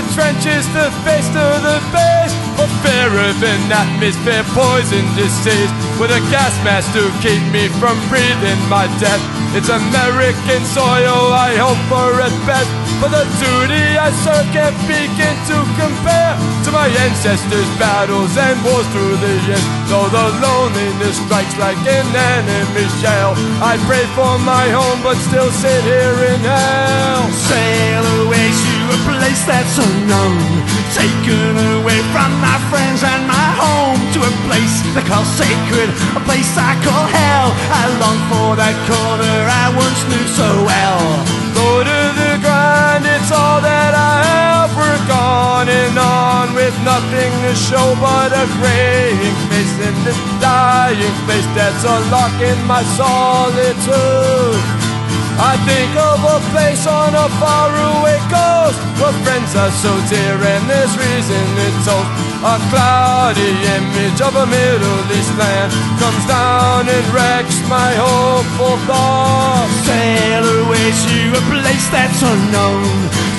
the trenches to face to the face. For fear of an atmosphere poison disease With a gas mask to keep me from breathing my death. It's American soil I hope for at best. But the duty I serve can't begin to compare To my ancestors' battles and wars through the years. Though the loneliness strikes like an enemy shell I pray for my home but still sit here in hell. Sail away place that's unknown. Taken away from my friends and my home To a place they call sacred A place I call hell. I long for that corner I once knew so well. Go to the grind, it's all that I have We're gone. And on with nothing to show But a graying face in this dying place That's a lock in my solitude I think a on a faraway coast Where friends are so dear and there's reason to toast. A cloudy image of a Middle East land Comes down and wrecks my hopeful thoughts Sail away to a place that's unknown.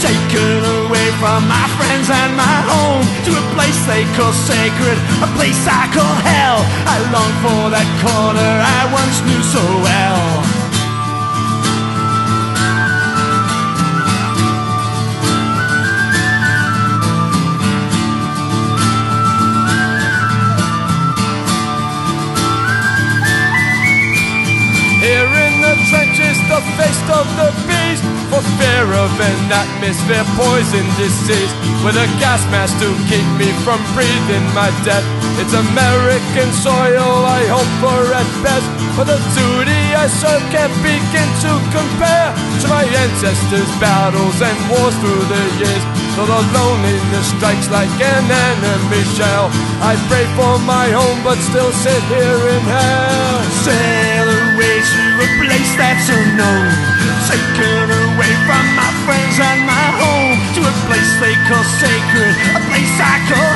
Taken away from my friends and my home. To a place they call sacred A place I call hell. I long for that corner I once knew so well trenches, the face of the beast. For fear of an atmosphere poison disease. With a gas mask to keep me from breathing my death. It's American soil I hope for at best. For the duty I serve can't begin to compare To my ancestors' battles and wars through the years. Though the loneliness strikes like an enemy shell. I pray for my home but still sit here in hell. A place that's unknown Taken away from my friends and my home To a place they call sacred A place I call